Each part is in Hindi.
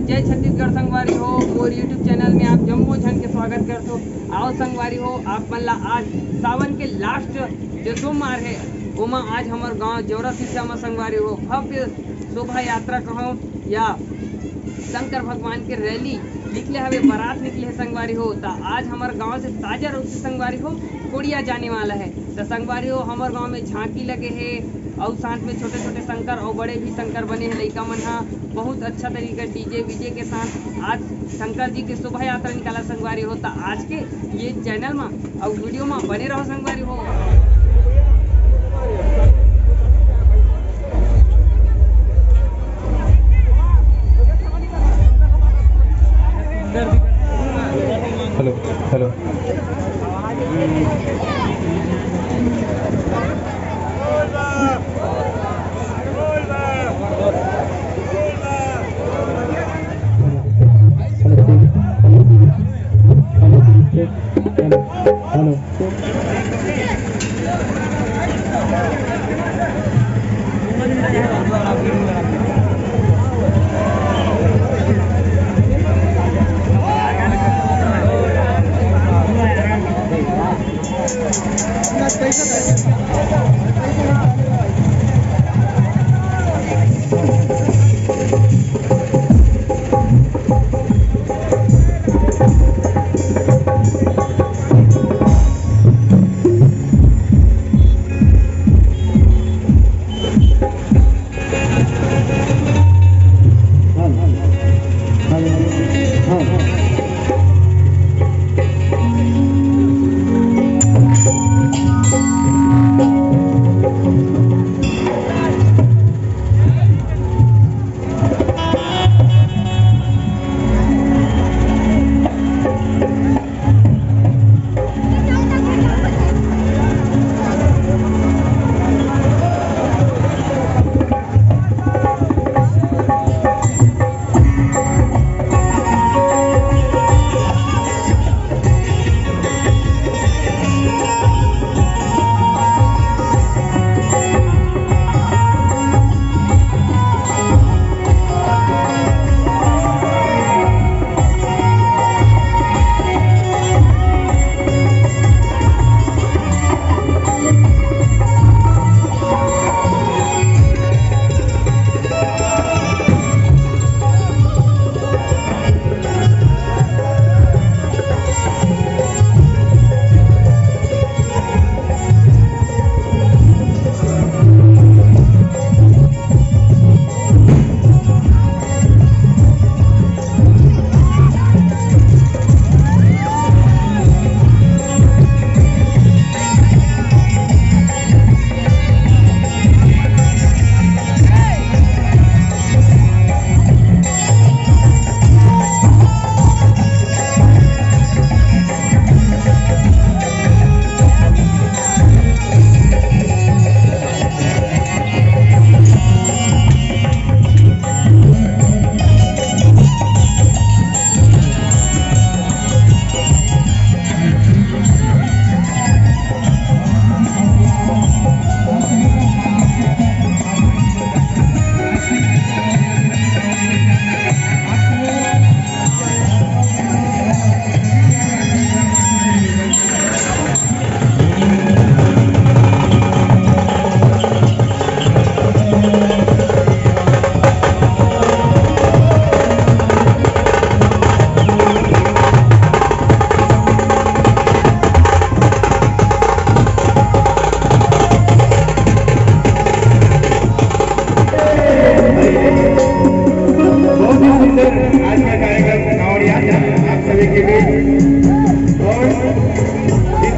जय छत्तीसगढ़ संगवारी हो मोर यूट्यूब चैनल में आप जम्मो जन के स्वागत करते हो। आओ संगवारी हो, आप मन ला आज सावन के लास्ट जो सोमवार है, ओमा आज हमारे गाँव जोरा शिक्षा में संगवारी हो। भव्य शोभा यात्रा कहो या शंकर भगवान के रैली निकले हवे, बारात निकले है संगवारी हो तो आज हमारे गाँव से ताज़ा रूप से संगवारी हो, कोड़िया जाने वाला है। तो संगवारी हो, हमारे गाँव में झांकी लगे है और साथ में छोटे छोटे शंकर और बड़े भी शंकर बने हैं। लड़का मन हा, बहुत अच्छा तरीका डीजे, वीजे के साथ आज शंकर जी के शोभा यात्रा निकाला संगवारी हो तो आज के ये चैनल में और वीडियो में बने रहो संगवारी हो। हेलो हेलो बहुत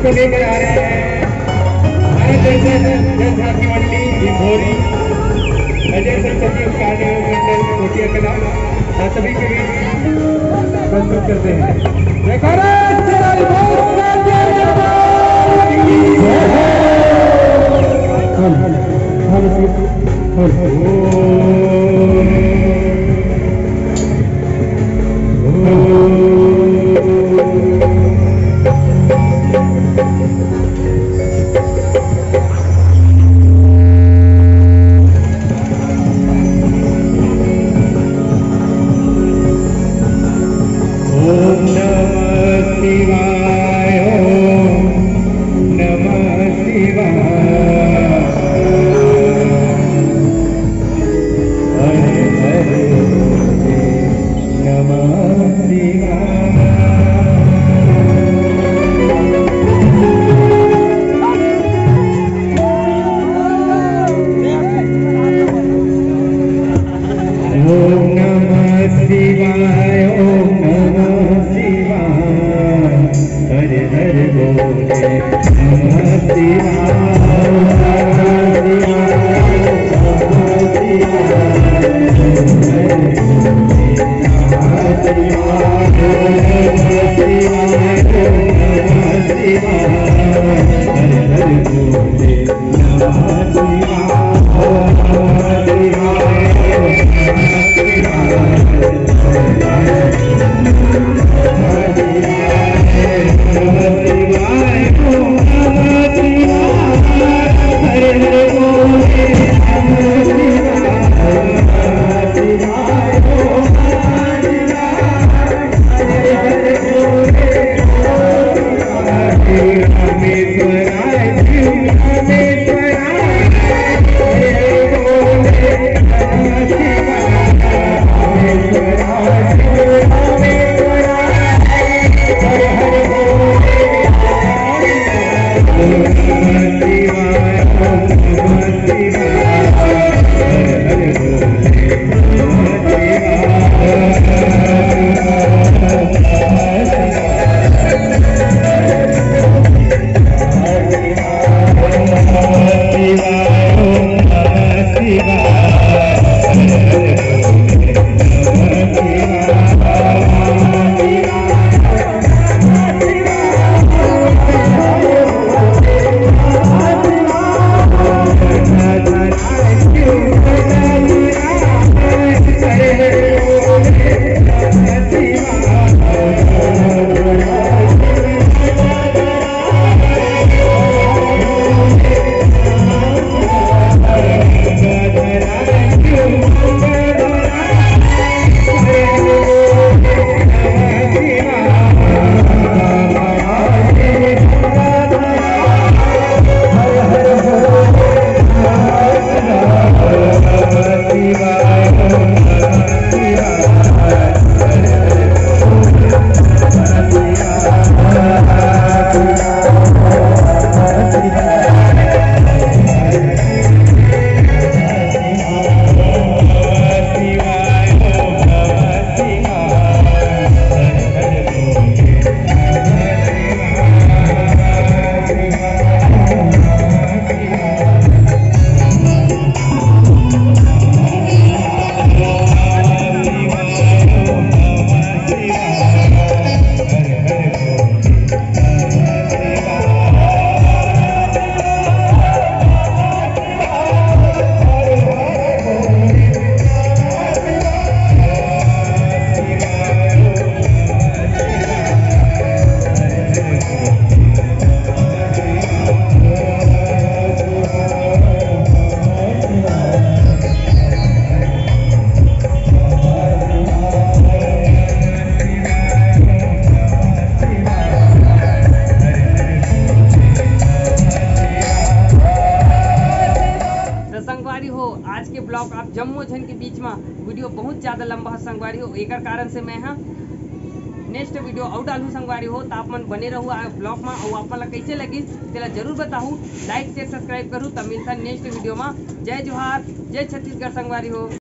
इसको लेकर आ रहे हैं भारत जनसाथी मंडली इंदौरी अजय सर सचिव कार्य मंडल सभी के बीच प्रस्तुत करते हैं Thank you. I need you. तो आज के ब्लॉग आप जम्मू झन के बीच में वीडियो बहुत ज़्यादा लंबा संगवारी हो एक कारण से मैं हाँ नेक्स्ट वीडियो आउट डालू संगवारी हो तो आप मन बने रहो ब्लॉग में और आप मन कैसे लगी, तेला ज़रूर बताऊँ लाइक शेयर सब्सक्राइब करूँ, तब मिलता नेक्स्ट वीडियो में। जय जोहार, जय छत्तीसगढ़ संगवारी हो।